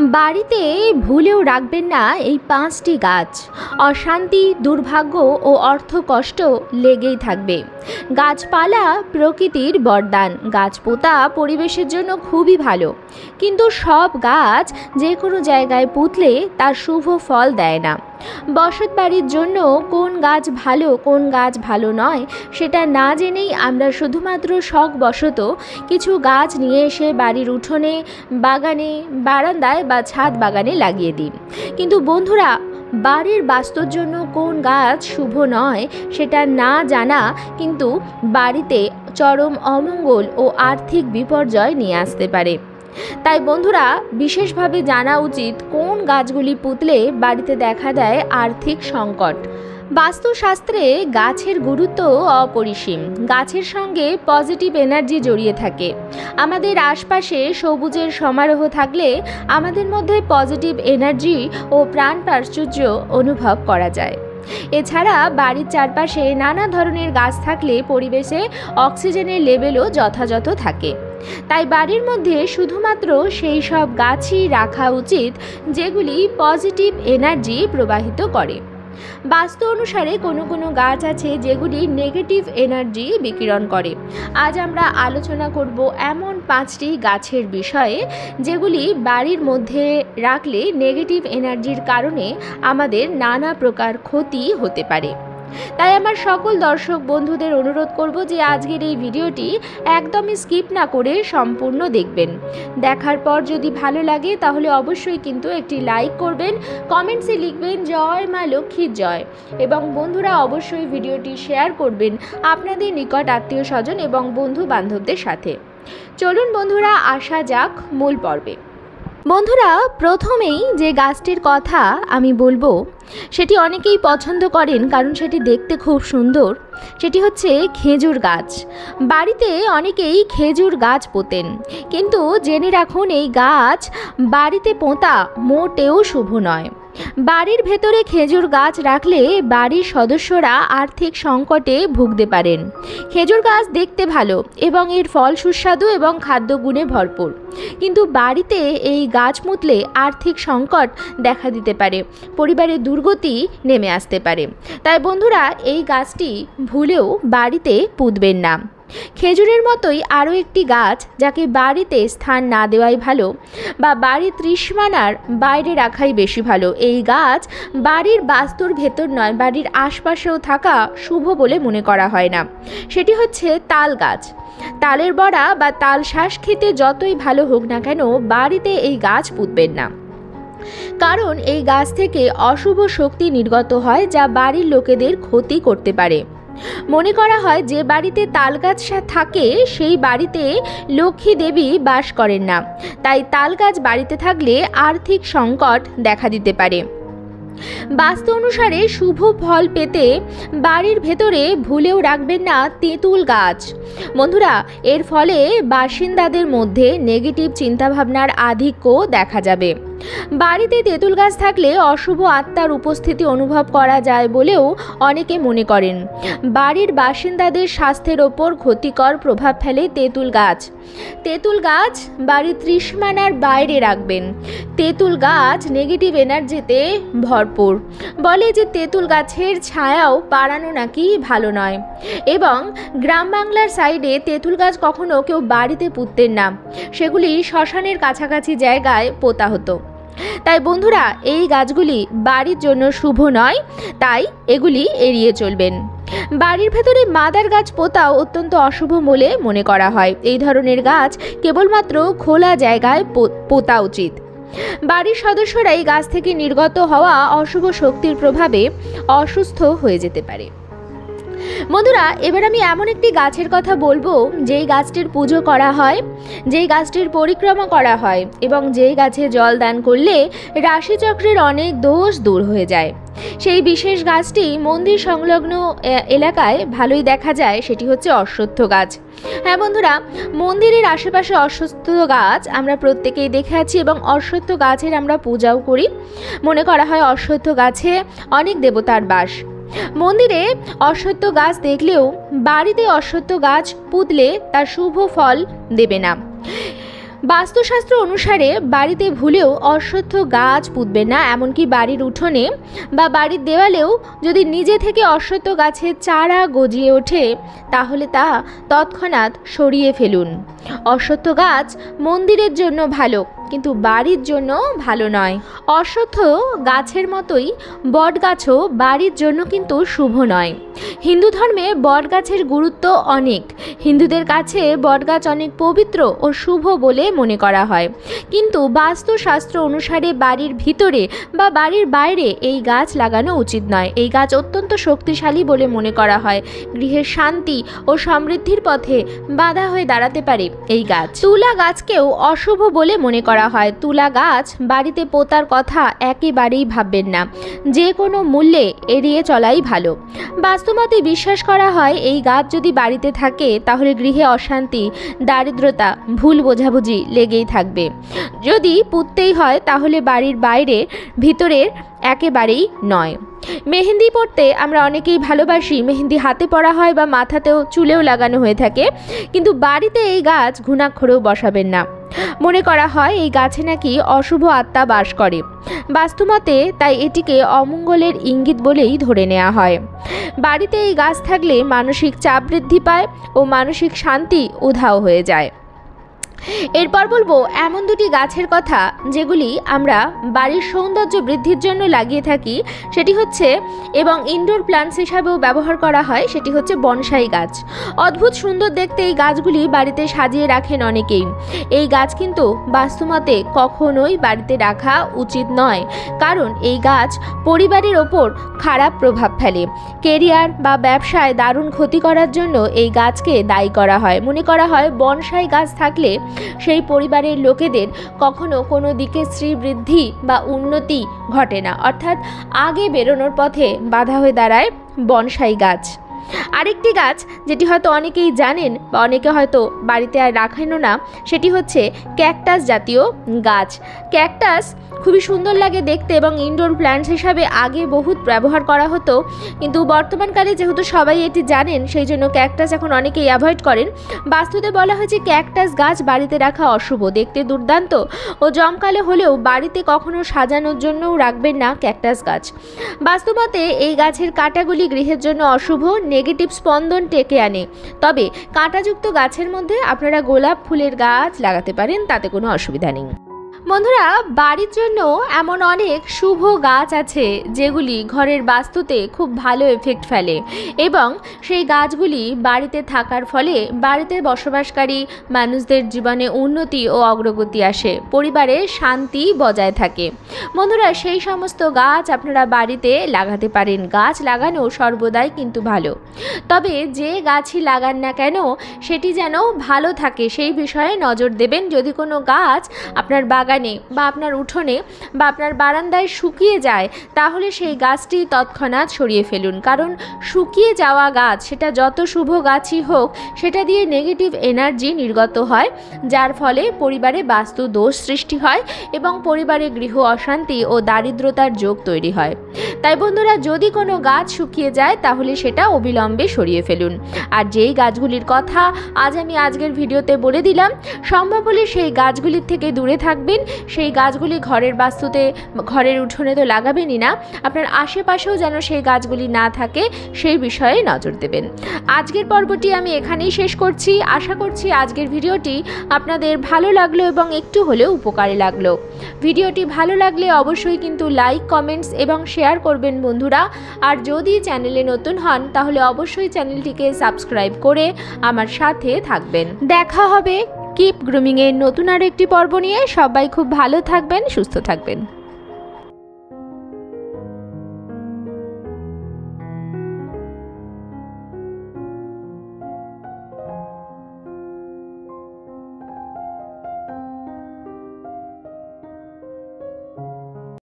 বাড়িতে ভুলেও রাখবেন না এই পাঁচটি গাছ। অশান্তি, দুর্ভাগ্য ও অর্থ কষ্ট লেগেই থাকবে। গাছপালা প্রকৃতির বরদান। গাছ পোতা পরিবেশের জন্য খুবই ভালো। কিন্তু সব গাছ যে কোনো জায়গায় পুতলে তার শুভ ফল দেয় না। বসত বাড়ির জন্য কোন গাছ ভালো, কোন গাছ ভালো নয়, সেটা না জেনেই আমরা শুধুমাত্র শখ বশত কিছু গাছ নিয়ে এসে বাড়ির উঠোনে, বাগানে, বারান্দায় বা ছাদ বাগানে লাগিয়ে দিই। কিন্তু বন্ধুরা, বাড়ির বাস্তুর জন্য কোন গাছ শুভ নয়, সেটা না জানা কিন্তু বাড়িতে চরম অমঙ্গল ও আর্থিক বিপর্যয় নিয়ে আসতে পারে। তাই বন্ধুরা, বিশেষভাবে জানা উচিত কোন গাছগুলি পুতলে বাড়িতে দেখা দেয় আর্থিক সংকট। বাস্তুশাস্ত্রে গাছের গুরুত্ব অপরিসীম। গাছের সঙ্গে পজিটিভ এনার্জি জড়িয়ে থাকে। আমাদের আশপাশে সবুজের সমারোহ থাকলে আমাদের মধ্যে পজিটিভ এনার্জি ও প্রাণ প্রাচুর্য অনুভব করা যায়। এছাড়া বাড়ির চারপাশে নানা ধরনের গাছ থাকলে পরিবেশে অক্সিজেনের লেভেলও যথাযথ থাকে। তাই বাড়ির মধ্যে শুধুমাত্র সেই সব গাছই রাখা উচিত যেগুলি পজিটিভ এনার্জি প্রবাহিত করে। বাস্তু অনুসারে কোনো কোনো গাছ আছে যেগুলি নেগেটিভ এনার্জি বিকিরণ করে। আজ আমরা আলোচনা করব এমন পাঁচটি গাছের বিষয়ে যেগুলি বাড়ির মধ্যে রাখলে নেগেটিভ এনার্জির কারণে আমাদের নানা প্রকার ক্ষতি হতে পারে। তাই আমার সকল দর্শক বন্ধুদের অনুরোধ করব যে আজকের এই ভিডিওটি একদমই স্কিপ না করে সম্পূর্ণ দেখবেন। দেখার পর যদি ভালো লাগে তাহলে অবশ্যই কিন্তু একটি লাইক করবেন, কমেন্টসে লিখবেন, জয় মা লক্ষ্মীর জয়। এবং বন্ধুরা অবশ্যই ভিডিওটি শেয়ার করবেন আপনাদের নিকট আত্মীয় স্বজন এবং বন্ধু বান্ধবদের সাথে। চলুন বন্ধুরা, আসা যাক মূল পর্বে। বন্ধুরা, প্রথমেই যে গাছটির কথা আমি বলব, সেটি অনেকেই পছন্দ করেন কারণ সেটি দেখতে খুব সুন্দর। সেটি হচ্ছে খেজুর গাছ। বাড়িতে অনেকেই খেজুর গাছ পোতেন। কিন্তু জেনে রাখুন, এই গাছ বাড়িতে পোঁতা মোটেও শুভ নয়। বাড়ির ভেতরে খেজুর গাছ রাখলে বাড়ির সদস্যরা আর্থিক সংকটে ভুগতে পারেন। খেজুর গাছ দেখতে ভালো এবং এর ফল সুস্বাদু এবং খাদ্যগুণে ভরপুর। কিন্তু বাড়িতে এই গাছ মুতলে আর্থিক সংকট দেখা দিতে পারে, পরিবারের দুর্গতি নেমে আসতে পারে। তাই বন্ধুরা, এই গাছটি ভুলেও বাড়িতে পুঁতবেন না। খেজুরের মতোই আরও একটি গাছ যাকে বাড়িতে স্থান না দেওয়াই ভালো বা বাড়ির ত্রিসীমানার বাইরে রাখাই বেশি ভালো। এই গাছ বাড়ির বাস্তুর ভেতর নয়, বাড়ির আশপাশেও থাকা শুভ বলে মনে করা হয় না। সেটি হচ্ছে তাল গাছ। তালের বড়া বা তাল শ্বাস খেতে যতই ভালো হোক না কেন বাড়িতে এই গাছ পুঁতবেন না। কারণ এই গাছ থেকে অশুভ শক্তি নির্গত হয় যা বাড়ির লোকেদের ক্ষতি করতে পারে। মনে করা হয় যে বাড়িতে তালগাছ থাকে, সেই বাড়িতে লক্ষ্মী দেবী বাস করেন না। তাই তালগাছ বাড়িতে থাকলে আর্থিক সংকট দেখা দিতে পারে। বাস্তু অনুসারে শুভ ফল পেতে বাড়ির ভেতরে ভুলেও রাখবেন না তেঁতুল গাছ। বন্ধুরা, এর ফলে বাসিন্দাদের মধ্যে নেগেটিভ চিন্তাভাবনার আধিক্য দেখা যাবে। বাড়িতে তেঁতুল গাছ থাকলে অশুভ আত্মার উপস্থিতি অনুভব করা যায় বলেও অনেকে মনে করেন। বাড়ির বাসিন্দাদের স্বাস্থ্যের ওপর ক্ষতিকর প্রভাব ফেলে তেঁতুল গাছ। তেঁতুল গাছ বাড়ির ত্রিসমানার বাইরে রাখবেন। তেঁতুল গাছ নেগেটিভ এনার্জিতে ভরপুর। বলে যে তেঁতুল গাছের ছায়াও বাড়ানো নাকি ভালো নয়। এবং গ্রাম বাংলার সাইডে তেঁতুল গাছ কখনো কেউ বাড়িতে পুঁততেন না। সেগুলি শ্মশানের কাছাকাছি জায়গায় পোতা হতো। তাই বন্ধুরা, এই গাছগুলি বাড়ির জন্য শুভ নয়, তাই এগুলি এড়িয়ে চলবেন। বাড়ির ভেতরে মাদার গাছ পোতাও অত্যন্ত অশুভ বলে মনে করা হয়। এই ধরনের গাছ কেবলমাত্র খোলা জায়গায় পোতা উচিত। বাড়ির সদস্যরা এই গাছ থেকে নির্গত হওয়া অশুভ শক্তির প্রভাবে অসুস্থ হয়ে যেতে পারে। বন্ধুরা এবার আমি এমন একটি গাছের কথা বলব, যেই গাছটির পুজো করা হয়, যেই গাছটির পরিক্রমা করা হয়, এবং যেই গাছে জল দান করলে রাশিচক্রের অনেক দোষ দূর হয়ে যায়। সেই বিশেষ গাছটি মন্দির সংলগ্ন এলাকায় ভালোই দেখা যায়, সেটি হচ্ছে অশ্বত্থ গাছ। হ্যাঁ বন্ধুরা, মন্দিরের আশেপাশে অশ্বত্থ গাছ আমরা প্রত্যেকেই দেখে আছি, এবং অশ্বত্থ গাছের আমরা পূজাও করি। মনে করা হয় অশ্বত্থ গাছে অনেক দেবতার বাস। মন্দিরে অশ্বত্থ গাছ দেখলেও বাড়িতে অশ্বত্থ গাছ পুতলে তার শুভ ফল দেবে না। বাস্তুশাস্ত্র অনুসারে বাড়িতে ভুলেও অশ্বত্থ গাছ পুঁতবে না, এমনকি বাড়ির উঠোনে বা বাড়ির দেওয়ালেও যদি নিজে থেকে অশ্বত্থ গাছের চারা গজিয়ে ওঠে, তাহলে তা তৎক্ষণাৎ সরিয়ে ফেলুন। অশ্বত্থ গাছ মন্দিরের জন্য ভালো, কিন্তু বাড়ির জন্য ভালো নয়। অশ্বত্থ গাছের মতোই বট গাছও বাড়ির জন্য কিন্তু শুভ নয়। হিন্দু ধর্মে বট গাছের গুরুত্ব অনেক। হিন্দুদের কাছে বটগাছ অনেক পবিত্র ও শুভ বলে মনে করা হয়। কিন্তু বাস্তুশাস্ত্র অনুসারে বাড়ির ভিতরে বা বাড়ির বাইরে এই গাছ লাগানো উচিত নয়। এই গাছ অত্যন্ত শক্তিশালী বলে মনে করা হয়। গৃহের শান্তি ও সমৃদ্ধির পথে বাধা হয়ে দাঁড়াতে পারে এই গাছ। তুলা গাছকেও অশুভ বলে মনে করা হয়। তুলা গাছ বাড়িতে পোতার কথা একেবারেই ভাববেন না। যে কোনো মূল্যে এড়িয়ে চলাই ভালো। বাস্তুমতে বিশ্বাস করা হয়, এই গাছ যদি বাড়িতে থাকে তাহলে গৃহে অশান্তি, দারিদ্রতা, ভুল বোঝাবুঝি লেগেই থাকবে। যদি পুততেই হয়, তাহলে বাড়ির বাইরে, ভিতরের একেবারেই নয়। মেহেন্দি পড়তে আমরা অনেকেই ভালোবাসি, মেহেন্দি হাতে পরা হয় বা মাথাতেও, চুলেও লাগানো হয়ে থাকে। কিন্তু বাড়িতে এই গাছ ঘুণাক্ষরেও বসাবেন না। মনে করা হয়, এই গাছে নাকি অশুভ আত্মা বাস করে। বাস্তুমতে তাই এটিকে অমঙ্গলের ইঙ্গিত বলেই ধরে নেওয়া হয়। বাড়িতে এই গাছ থাকলে মানসিক চাপ বৃদ্ধি পায় ও মানসিক শান্তি উধাও হয়ে যায়। এরপর বলব, এমন দুটি গাছের কথা যেগুলি আমরা বাড়ির সৌন্দর্য বৃদ্ধির জন্য লাগিয়ে থাকি, সেটি হচ্ছে এবং ইনডোর প্লান্টস হিসাবেও ব্যবহার করা হয়, সেটি হচ্ছে বনসাই গাছ। অদ্ভুত সুন্দর দেখতে এই গাছগুলি বাড়িতে সাজিয়ে রাখেন অনেকেই। এই গাছ কিন্তু বাস্তুমতে কখনোই বাড়িতে রাখা উচিত নয়, কারণ এই গাছ পরিবারের ওপর খারাপ প্রভাব ফেলে। কেরিয়ার বা ব্যবসায় দারুণ ক্ষতি করার জন্য এই গাছকে দায়ী করা হয়। মনে করা হয়, বনসাই গাছ থাকলে সেই পরিবারের লোকেদের কখনো কোনো দিকে শ্রীবৃদ্ধি বা উন্নতি ঘটে না। অর্থাৎ আগে বেরোনোর পথে বাধা হয়ে দাঁড়ায় বনসাই গাছ। আরেকটি গাছ যেটি হয়তো অনেকেই জানেন বা অনেকে হয়তো বাড়িতে আর রাখেনও না, সেটি হচ্ছে ক্যাকটাস জাতীয় গাছ। ক্যাকটাস খুবই সুন্দর লাগে দেখতে এবং ইনডোর প্ল্যান্টস হিসাবে আগে বহুত ব্যবহার করা হতো, কিন্তু বর্তমানকালে যেহেতু সবাই এটি জানেন, সেই জন্য ক্যাকটাস এখন অনেকেই অ্যাভয়েড করেন। বাস্তুতে বলা হয়েছে ক্যাকটাস গাছ বাড়িতে রাখা অশুভ, দেখতে দুর্দান্ত ও জমকালে হলেও বাড়িতে কখনো সাজানোর জন্যও রাখবেন না ক্যাকটাস গাছ। বাস্তবতে এই গাছের কাঁটাগুলি গৃহের জন্য অশুভ নেগেটিভ স্পন্দন টেকে আনে। তবে কাঁটাযুক্ত গাছের মধ্যে আপনারা গোলাপ ফুলের গাছ লাগাতে পারেন, তাতে কোনো অসুবিধা নেই। বন্ধুরা, বাড়ির জন্য এমন অনেক শুভ গাছ আছে যেগুলি ঘরের বাস্তুতে খুব ভালো এফেক্ট ফেলে এবং সেই গাছগুলি বাড়িতে থাকার ফলে বাড়িতে বসবাসকারী মানুষদের জীবনে উন্নতি ও অগ্রগতি আসে, পরিবারে শান্তি বজায় থাকে। বন্ধুরা, সেই সমস্ত গাছ আপনারা বাড়িতে লাগাতে পারেন। গাছ লাগানো সর্বদাই কিন্তু ভালো। তবে যে গাছই লাগান না কেন, সেটি যেন ভালো থাকে, সেই বিষয়ে নজর দেবেন। যদি কোনো গাছ আপনার বাগান বাগানে বা আপনার উঠোনে বা আপনার বারান্দায় শুকিয়ে যায়, তাহলে সেই গাছটি তৎক্ষণাৎ সরিয়ে ফেলুন। কারণ শুকিয়ে যাওয়া গাছ, সেটা যত শুভ গাছই হোক, সেটা দিয়ে নেগেটিভ এনার্জি নির্গত হয়, যার ফলে পরিবারে বাস্তু দোষ সৃষ্টি হয় এবং পরিবারে গৃহ অশান্তি ও দারিদ্রতার যোগ তৈরি হয়। তাই বন্ধুরা, যদি কোনো গাছ শুকিয়ে যায়, তাহলে সেটা অবিলম্বে সরিয়ে ফেলুন। আর যেই গাছগুলির কথা আজ আমি আজকের ভিডিওতে বলে দিলাম, সম্ভব হলে সেই গাছগুলির থেকে দূরে থাকবেন সেই গাছগুলি ঘরের বাস্তুতে, ঘরের উঠোনে তো লাগাবেনই না। আপনার আশেপাশেও যেন সেই গাছগুলি না থাকে, সেই বিষয়ে নজর দেবেন। আজকের পর্বটি আমি এখানেই শেষ করছি। আশা করছি আজকের ভিডিওটি আপনাদের ভালো লাগল এবং একটু হলেও উপকারে লাগল। ভিডিওটি ভালো লাগলে অবশ্যই কিন্তু লাইক, কমেন্টস এবং শেয়ার করবেন বন্ধুরা। আর যদি চ্যানেলে নতুন হন, তাহলে অবশ্যই চ্যানেলটিকে সাবস্ক্রাইব করে আমার সাথে থাকবেন। দেখা হবে কিপ গ্রুমিংয়ের নতুন আরও একটি পর্ব নিয়ে সবাই খুব ভালো থাকবেন সুস্থ থাকবেন।